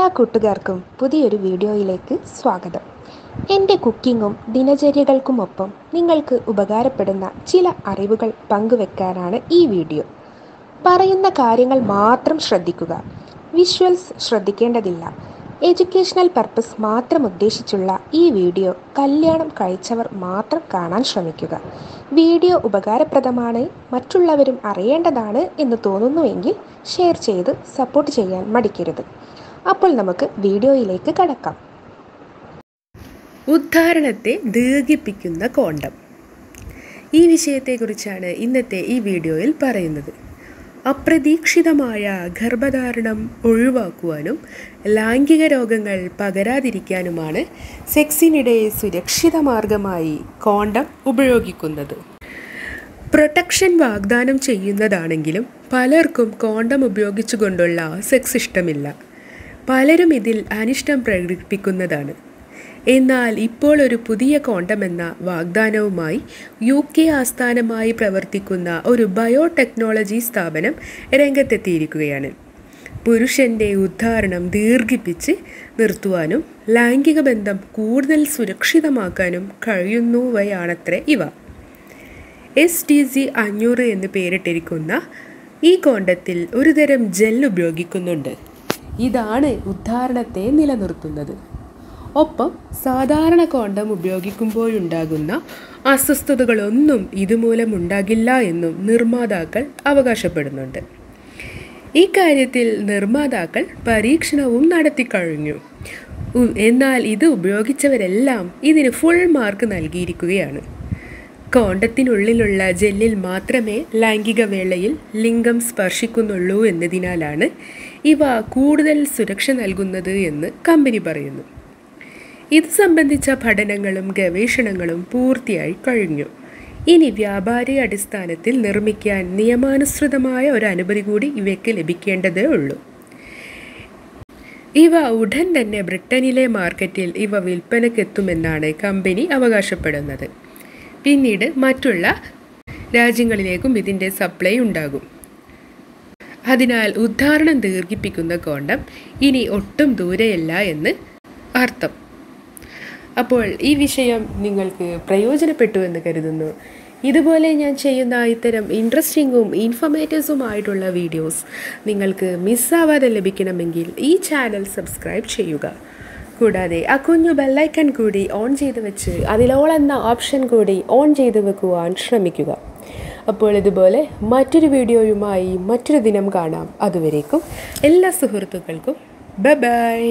എല്ലാ കൂട്ടുകാർക്കും പുതിയൊരു വീഡിയോയിലേക്ക് സ്വാഗതം. എന്റെ കുക്കിങ്ങും ദിനചര്യകൾക്കുമൊപ്പം നിങ്ങൾക്ക് ഉപകാരപ്പെടുന്ന ചില അറിവുകൾ പങ്കുവെക്കാനാണ് ഈ വീഡിയോ. പറയുന്ന കാര്യങ്ങൾ മാത്രം ശ്രദ്ധിക്കുക. വിഷ്വൽസ് ശ്രദ്ധിക്കേണ്ടതില്ല. എഡ്യൂക്കേഷണൽ പർപ്പസ് മാത്രം ഉദ്ദേശിച്ചുള്ള ഈ വീഡിയോ കല്യാണം കഴിച്ചവർ മാത്രം കാണാൻ ശ്രമിക്കുക. വീഡിയോ ഉപകാരപ്രദമാണ് മറ്റുള്ളവരും അറിയേണ്ടതാണ് എന്ന് തോന്നുന്നുവെങ്കിൽ ഷെയർ ചെയ്ത് സപ്പോർട്ട് ചെയ്യാൻ മടിക്കരുത്. അപ്പോൾ നമുക്ക് വീഡിയോയിലേക്ക് കടക്കാം. ഉദ്ധാരണത്തെ ദീർഘിപ്പിക്കുന്ന കോണ്ടം. ഈ വിഷയത്തെക്കുറിച്ചാണ് ഇന്നത്തെ ഈ വീഡിയോയിൽ പറയുന്നത്. അപ്രതീക്ഷിതമായ ഗർഭധാരണം ഒഴിവാക്കുവാനും ലൈംഗിക രോഗങ്ങൾ പകരാതിരിക്കാനുമാണ് സെക്സിനിടെ സുരക്ഷിത മാർഗമായി കോണ്ടം ഉപയോഗിക്കുന്നത്. പ്രൊട്ടക്ഷൻ വാഗ്ദാനം ചെയ്യുന്നതാണെങ്കിലും പലർക്കും കോണ്ടം ഉപയോഗിച്ചുകൊണ്ടുള്ള സെക്സ് ഇഷ്ടമില്ല. പലരും ഇതിൽ അനിഷ്ടം പ്രകടിപ്പിക്കുന്നതാണ്. എന്നാൽ ഇപ്പോൾ ഒരു പുതിയ കോണ്ടമെന്ന വാഗ്ദാനവുമായി യു കെ ആസ്ഥാനമായി പ്രവർത്തിക്കുന്ന ഒരു ബയോടെക്നോളജി സ്ഥാപനം രംഗത്തെത്തിയിരിക്കുകയാണ്. പുരുഷന്റെ ഉദ്ധാരണം ദീർഘിപ്പിച്ച് നിർത്തുവാനും ലൈംഗിക ബന്ധം കൂടുതൽ സുരക്ഷിതമാക്കാനും കഴിയുന്നവയാണത്രേ ഇവ. എസ് ടി സി അഞ്ഞൂറ് എന്ന് പേരിട്ടിരിക്കുന്ന ഈ കോണ്ടത്തിൽ ഒരുതരം ജെൽ ഉപയോഗിക്കുന്നുണ്ട്. ഇതാണ് ഉദ്ധാരണത്തെ നിലനിർത്തുന്നത്. ഒപ്പം സാധാരണ കോണ്ടം ഉപയോഗിക്കുമ്പോഴുണ്ടാകുന്ന അസ്വസ്ഥതകളൊന്നും ഇതുമൂലം ഉണ്ടാകില്ല എന്നും നിർമ്മാതാക്കൾ അവകാശപ്പെടുന്നുണ്ട്. ഈ കാര്യത്തിൽ നിർമ്മാതാക്കൾ പരീക്ഷണവും നടത്തിക്കഴിഞ്ഞു. എന്നാൽ ഇത് ഉപയോഗിച്ചവരെല്ലാം ഇതിന് ഫുൾ മാർക്ക് നൽകിയിരിക്കുകയാണ്. കോണ്ടത്തിനുള്ളിലുള്ള ജെല്ലിൽ മാത്രമേ ലൈംഗിക വേളയിൽ ലിംഗം സ്പർശിക്കുന്നുള്ളൂ എന്നതിനാലാണ് ഇവ കൂടുതൽ സുരക്ഷ നൽകുന്നത് എന്ന് കമ്പനി പറയുന്നു. ഇത് സംബന്ധിച്ച പഠനങ്ങളും ഗവേഷണങ്ങളും പൂർത്തിയായി കഴിഞ്ഞു. ഇനി വ്യാപാരി അടിസ്ഥാനത്തിൽ നിർമ്മിക്കാൻ നിയമാനുസൃതമായ ഒരു അനുമതി കൂടി ഇവയ്ക്ക് ലഭിക്കേണ്ടതേ ഉള്ളൂ. ഇവ ഉടൻ തന്നെ ബ്രിട്ടനിലെ മാർക്കറ്റിൽ ഇവ വിൽപ്പനക്കെത്തുമെന്നാണ് കമ്പനി അവകാശപ്പെടുന്നത്. പിന്നീട് മറ്റുള്ള രാജ്യങ്ങളിലേക്കും ഇതിന്റെ സപ്ലൈ ഉണ്ടാകും. അതിനാൽ ഉദ്ധാരണം ദീർഘിപ്പിക്കുന്ന കോണ്ടം ഇനി ഒട്ടും ദൂരെയല്ല എന്ന് അർത്ഥം. അപ്പോൾ ഈ വിഷയം നിങ്ങൾക്ക് പ്രയോജനപ്പെട്ടു എന്ന് കരുതുന്നു. ഇതുപോലെ ഞാൻ ചെയ്യുന്ന ഇത്തരം ഇൻട്രസ്റ്റിങ്ങും ഇൻഫർമേറ്റീവ്സുമായിട്ടുള്ള വീഡിയോസ് നിങ്ങൾക്ക് മിസ്സാവാതെ ലഭിക്കണമെങ്കിൽ ഈ ചാനൽ സബ്സ്ക്രൈബ് ചെയ്യുക. കൂടാതെ ആ കുഞ്ഞു ബെല്ലൈക്കൺ കൂടി ഓൺ ചെയ്ത് വെച്ച് അതിലോൾ എന്ന ഓപ്ഷൻ കൂടി ഓൺ ചെയ്ത് വെക്കുവാൻ ശ്രമിക്കുക. അപ്പോൾ ഇതുപോലെ മറ്റൊരു വീഡിയോയുമായി മറ്റൊരു ദിനം കാണാം. അതുവരേക്കും എല്ലാ സുഹൃത്തുക്കൾക്കും ബൈ